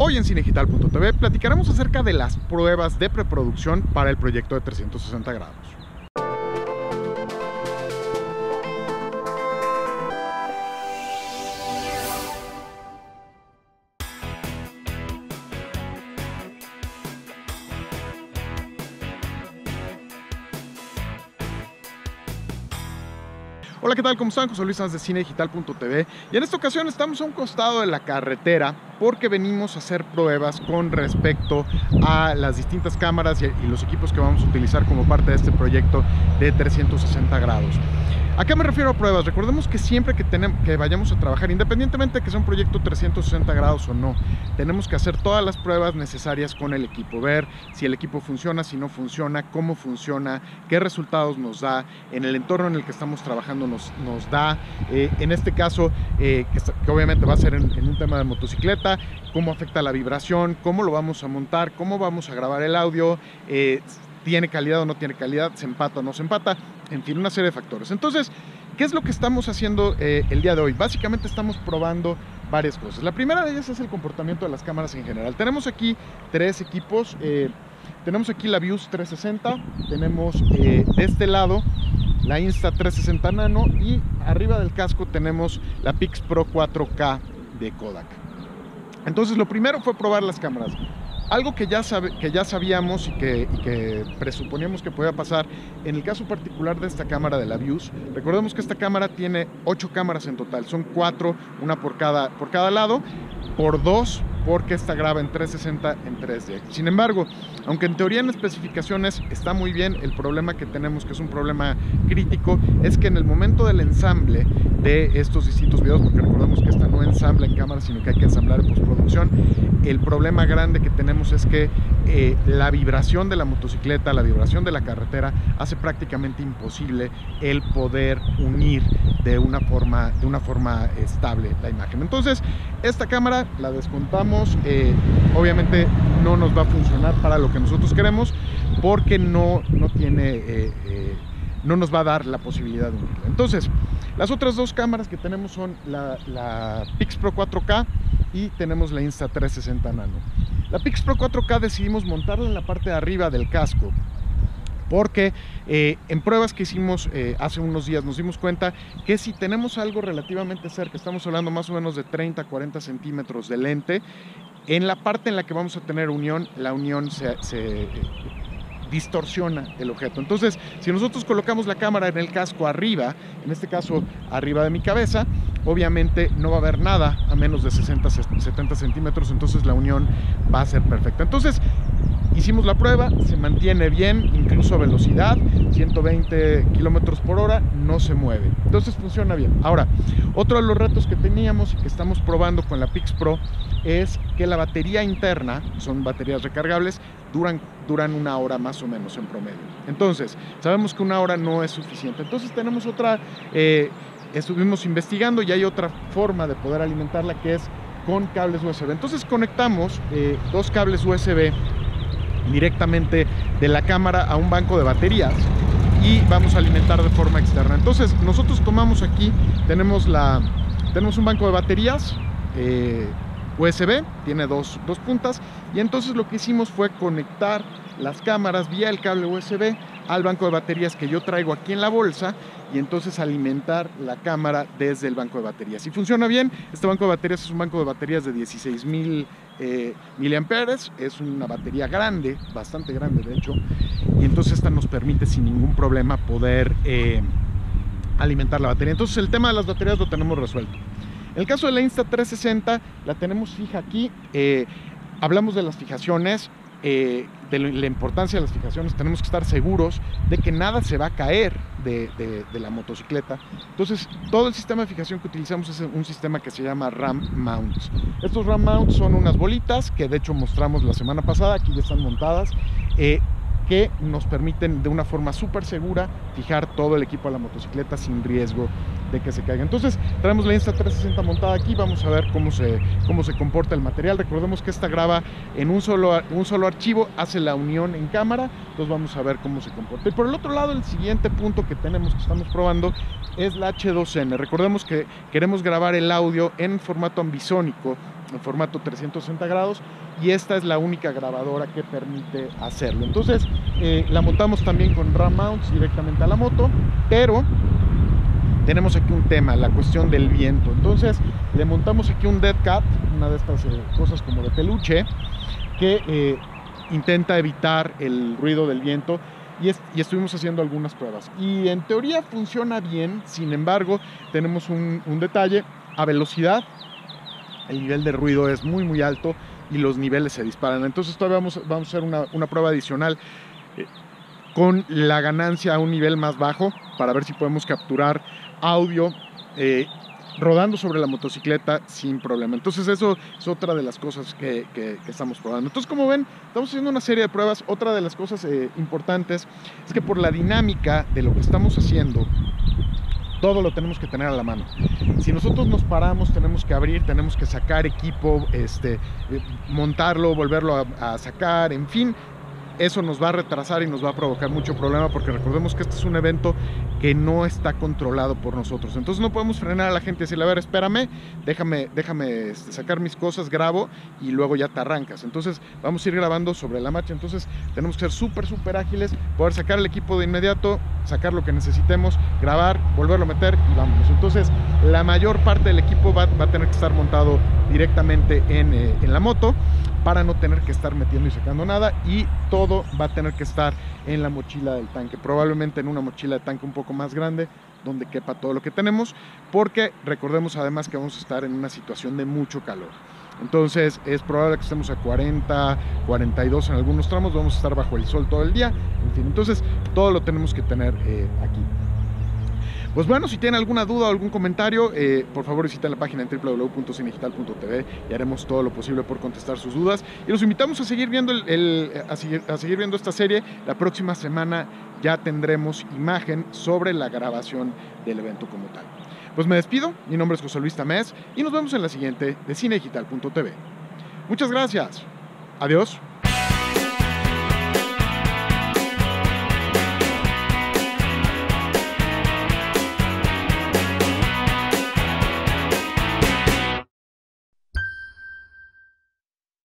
Hoy en cinedigital.tv platicaremos acerca de las pruebas de preproducción para el proyecto de 360 grados. Hola, ¿qué tal? ¿Cómo están? José Luis Sanz de cinedigital.tv y en esta ocasión estamos a un costado de la carretera porque venimos a hacer pruebas con respecto a las distintas cámaras y, los equipos que vamos a utilizar como parte de este proyecto de 360 grados. ¿A qué me refiero a pruebas? Recordemos que siempre que, tenemos, que vayamos a trabajar, independientemente de que sea un proyecto 360 grados o no, tenemos que hacer todas las pruebas necesarias con el equipo, ver si el equipo funciona, si no funciona, cómo funciona, qué resultados nos da, en el entorno en el que estamos trabajando nos, da, eh, en este caso, eh, que, obviamente va a ser en, en un tema de motocicleta, cómo afecta la vibración, cómo lo vamos a montar, cómo vamos a grabar el audio, eh, tiene calidad o no tiene calidad, se empata o no se empata, en fin, una serie de factores. Entonces, ¿qué es lo que estamos haciendo eh, el día de hoy? Básicamente estamos probando varias cosas. La primera de ellas es el comportamiento de las cámaras en general. Tenemos aquí tres equipos. Eh, tenemos aquí la Views 360, tenemos eh, de este lado la Insta 360 Nano y arriba del casco tenemos la Pix Pro 4K de Kodak. Entonces lo primero fue probar las cámaras. Algo que ya, sabe, que ya sabíamos y que, que, presuponíamos que podía pasar en el caso particular de esta cámara de la Views, recordemos que esta cámara tiene ocho cámaras en total, son cuatro, una por cada, por cada lado, por dos porque esta graba en 360 en 3D. Sin embargo, aunque en teoría en especificaciones está muy bien, el problema que tenemos, que es un problema crítico, es que en el momento del ensamble de estos distintos videos, porque recordemos que esta no ensambla en cámara, sino que hay que ensamblar en postproducción, el problema grande que tenemos es que eh, la vibración de la motocicleta, la vibración de la carretera, hace prácticamente imposible el poder unir de una forma, de una forma estable la imagen. Entonces, esta cámara la descontamos, eh, obviamente no nos va a funcionar para lo que nosotros queremos, porque no, no tiene... Eh, eh, no nos va a dar la posibilidad de unirla. Entonces, las otras dos cámaras que tenemos son la, la Pix Pro 4K y tenemos la Insta 360 Nano. La Pix Pro 4K decidimos montarla en la parte de arriba del casco porque eh, en pruebas que hicimos eh, hace unos días nos dimos cuenta que si tenemos algo relativamente cerca, estamos hablando más o menos de 30, 40 centímetros de lente, en la parte en la que vamos a tener unión, la unión se, se eh, distorsiona el objeto. Entonces, si nosotros colocamos la cámara en el casco arriba, en este caso arriba de mi cabeza, obviamente no va a haber nada a menos de 60, 70 centímetros, entonces la unión va a ser perfecta. Entonces, hicimos la prueba, se mantiene bien, incluso a velocidad, 120 kilómetros por hora, no se mueve. Entonces funciona bien. Ahora, otro de los retos que teníamos y que estamos probando con la Pix Pro es que la batería interna, son baterías recargables, duran, duran una hora más o menos en promedio. Entonces, sabemos que una hora no es suficiente. Entonces tenemos otra, eh, estuvimos investigando y hay otra forma de poder alimentarla que es con cables USB. Entonces conectamos eh, dos cables USB directamente de la cámara a un banco de baterías y vamos a alimentar de forma externa. Entonces nosotros tomamos aquí, tenemos, la, tenemos un banco de baterías eh, USB, tiene dos, dos puntas y entonces lo que hicimos fue conectar las cámaras vía el cable USB al banco de baterías que yo traigo aquí en la bolsa y entonces alimentar la cámara desde el banco de baterías. Si funciona bien, este banco de baterías es un banco de baterías de 16 mil eh, miliamperes, es una batería grande, bastante grande de hecho, y entonces esta nos permite sin ningún problema poder eh, alimentar la batería. Entonces el tema de las baterías lo tenemos resuelto. En el caso de la Insta 360 la tenemos fija aquí, eh, hablamos de las fijaciones, eh, de la importancia de las fijaciones, tenemos que estar seguros de que nada se va a caer de, la motocicleta. Entonces, todo el sistema de fijación que utilizamos es un sistema que se llama RAM Mounts. Estos RAM Mounts son unas bolitas que de hecho mostramos la semana pasada, aquí ya están montadas. Eh, que nos permiten de una forma súper segura fijar todo el equipo a la motocicleta sin riesgo de que se caiga. Entonces traemos la Insta360 montada aquí, vamos a ver cómo se, cómo se comporta el material. Recordemos que esta graba en un solo, un solo archivo, hace la unión en cámara, entonces vamos a ver cómo se comporta. Y por el otro lado, el siguiente punto que tenemos, que estamos probando, es la H2N. Recordemos que queremos grabar el audio en formato ambisónico en formato 360 grados y esta es la única grabadora que permite hacerlo. Entonces eh, la montamos también con RAM mounts directamente a la moto, pero tenemos aquí un tema, la cuestión del viento. Entonces le montamos aquí un Dead Cat, una de estas eh, cosas como de peluche, que eh, intenta evitar el ruido del viento y, estuvimos haciendo algunas pruebas. Y en teoría funciona bien, sin embargo, tenemos un, detalle, a velocidad el nivel de ruido es muy muy alto y los niveles se disparan. Entonces todavía vamos, vamos a hacer una, prueba adicional con la ganancia a un nivel más bajo para ver si podemos capturar audio eh, rodando sobre la motocicleta sin problema. Entonces eso es otra de las cosas que, estamos probando. Entonces como ven, estamos haciendo una serie de pruebas. Otra de las cosas eh, importantes es que por la dinámica de lo que estamos haciendo, todo lo tenemos que tener a la mano. Si nosotros nos paramos, tenemos que abrir, tenemos que sacar equipo, este, eh, montarlo, volverlo a, a sacar, en fin, eso nos va a retrasar y nos va a provocar mucho problema porque recordemos que este es un evento que no está controlado por nosotros. Entonces no podemos frenar a la gente y decirle, a ver, espérame, déjame, déjame este, sacar mis cosas, grabo y luego ya te arrancas. Entonces vamos a ir grabando sobre la marcha. Entonces tenemos que ser súper, súper ágiles, poder sacar el equipo de inmediato, sacar lo que necesitemos, grabar, volverlo a meter y vámonos. Entonces la mayor parte del equipo va, a tener que estar montado directamente en, eh, en la moto para no tener que estar metiendo y sacando nada y todo va a tener que estar en la mochila del tanque, probablemente en una mochila de tanque un poco más grande donde quepa todo lo que tenemos, porque recordemos además que vamos a estar en una situación de mucho calor. Entonces es probable que estemos a 40, 42 en algunos tramos, vamos a estar bajo el sol todo el día, en fin, entonces todo lo tenemos que tener eh, aquí. Pues bueno, si tienen alguna duda o algún comentario, eh, por favor visiten la página en www.cinedigital.tv y haremos todo lo posible por contestar sus dudas. Y los invitamos a seguir viendo, el, a, seguir, a seguir viendo esta serie. La próxima semana ya tendremos imagen sobre la grabación del evento como tal. Pues me despido, mi nombre es José Luis Tamés y nos vemos en la siguiente de cinedigital.tv. Muchas gracias. Adiós.